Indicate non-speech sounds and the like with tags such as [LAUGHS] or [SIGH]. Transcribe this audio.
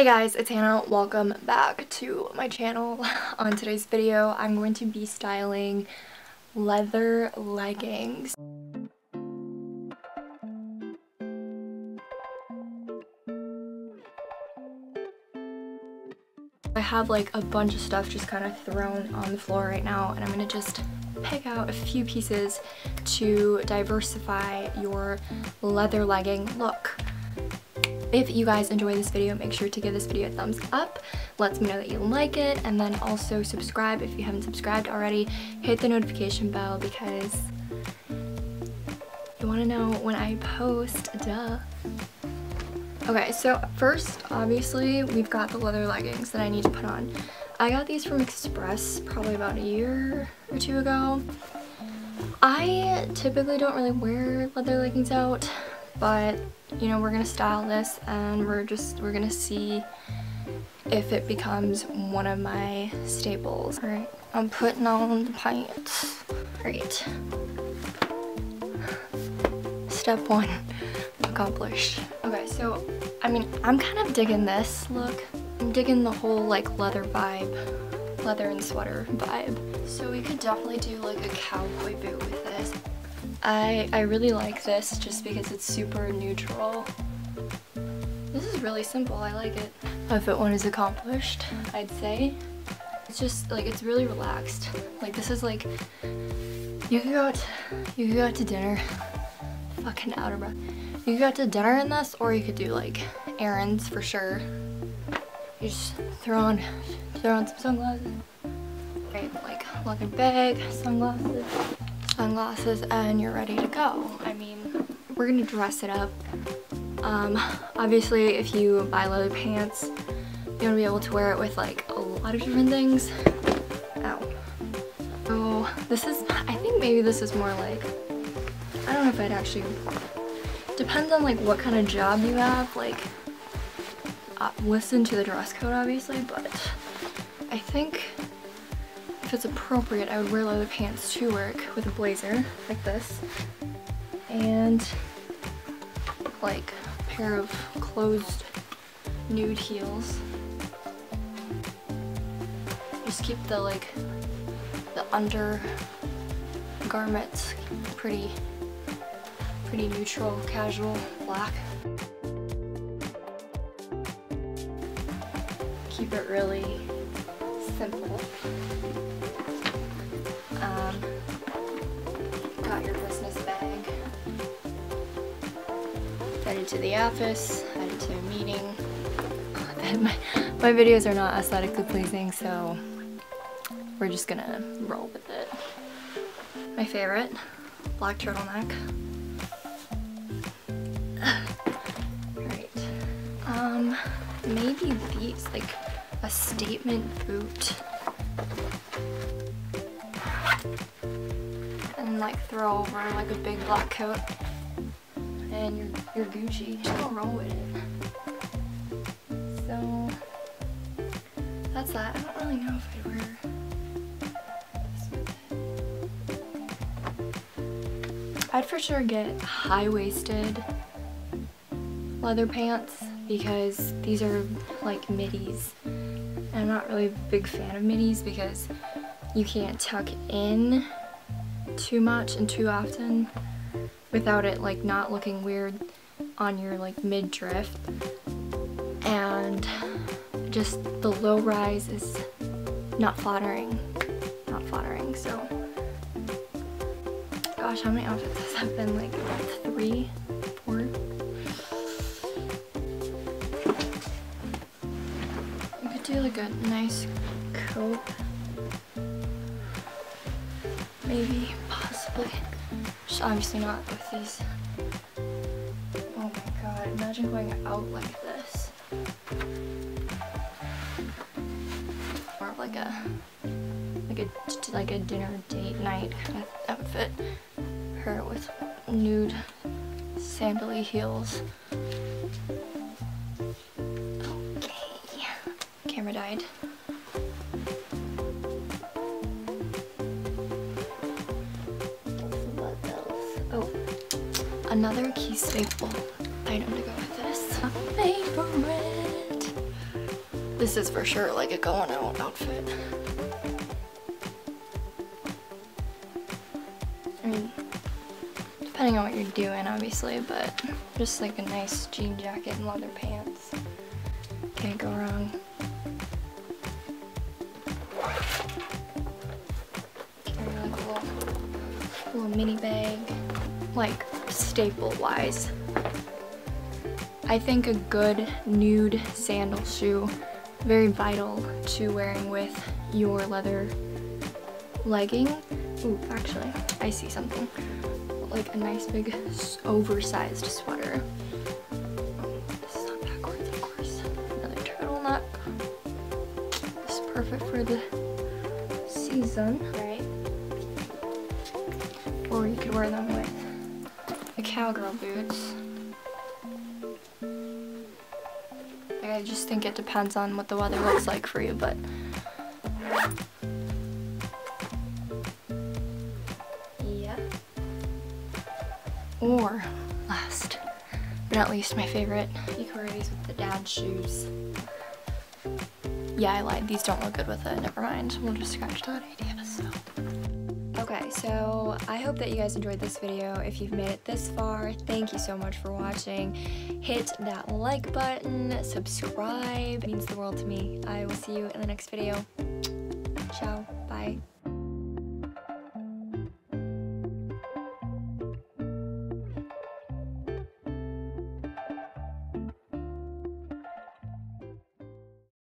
Hey guys, it's Hannah. Welcome back to my channel. [LAUGHS] On today's video, I'm going to be styling leather leggings. I have like a bunch of stuff just kind of thrown on the floor right now and I'm going to just pick out a few pieces to diversify your leather legging look. If you guys enjoy this video, make sure to give this video a thumbs up. Lets me know that you like it. And then also subscribe if you haven't subscribed already. Hit the notification bell because you want to know when I post, duh. Okay, so first, obviously, we've got the leather leggings that I need to put on. I got these from Express probably about a year or two ago. I typically don't really wear leather leggings out, but you know, we're gonna style this and we're just, we're gonna see if it becomes one of my staples. All right, I'm putting on the pants. Great. Step one accomplished. Okay, so, I mean, I'm kind of digging this look. I'm digging the whole like leather vibe, leather and sweater vibe. So we could definitely do like a cowboy boot with this. I, I really like this just because it's super neutral. This is really simple, I like it. If it one is accomplished, I'd say. It's just like, it's really relaxed. Like this is like, you could go out, you could go out to dinner, fucking out of breath. You could go out to dinner in this or you could do like errands for sure. You just throw on, throw on some sunglasses. Right, like luggage bag, sunglasses sunglasses and you're ready to go. I mean, we're gonna dress it up. Um, obviously, if you buy leather pants, you wanna be able to wear it with like a lot of different things. Ow. So this is, I think maybe this is more like, I don't know if I'd actually, depends on like what kind of job you have, like, uh, listen to the dress code obviously, but I think if it's appropriate, I would wear leather pants to work with a blazer like this. And like a pair of closed nude heels. Just keep the like the under garments pretty pretty neutral, casual, black. Keep it really simple. Um, got your business bag. Headed to the office, headed to a meeting. [LAUGHS] my, my videos are not aesthetically pleasing, so we're just gonna roll with it. My favorite, black turtleneck. [SIGHS] Right. Um, maybe these, like a statement boot. And like throw over like a big black coat and you're, you're Gucci. Just go roll with it. So that's that. I don't really know if I'd wear I'd for sure get high-waisted leather pants because these are like middies. I'm not really a big fan of middies because you can't tuck in too much and too often without it like not looking weird on your like midriff. And just the low rise is not flattering not flattering. So gosh how many outfits has that been like three do like a nice coat maybe just obviously not with these. Oh my god, imagine going out like this. More of like a like a like a dinner date night kind of outfit. Her with nude sandally heels. Camera died. Oh, another key staple item to go with this. My favorite. This is for sure like a going out outfit. I mean, depending on what you're doing, obviously, but just like a nice jean jacket and leather pants. Can't go wrong. Mini bag, like staple wise. I think a good nude sandal shoe, very vital to wearing with your leather legging. Ooh, actually, I see something. Like a nice big oversized sweater. This is not backwards, of course. Another turtleneck. This is perfect for the season, wear them with the cowgirl boots. I just think it depends on what the weather looks like for you, but yeah. Or last but not least, my favorite, you can wear these with the dad shoes. Yeah, I lied. These don't look good with it. Never mind. We'll just scratch that idea. So. Okay, so I hope that you guys enjoyed this video. If you've made it this far, thank you so much for watching. Hit that like button, subscribe, it means the world to me. I will see you in the next video. Ciao, bye.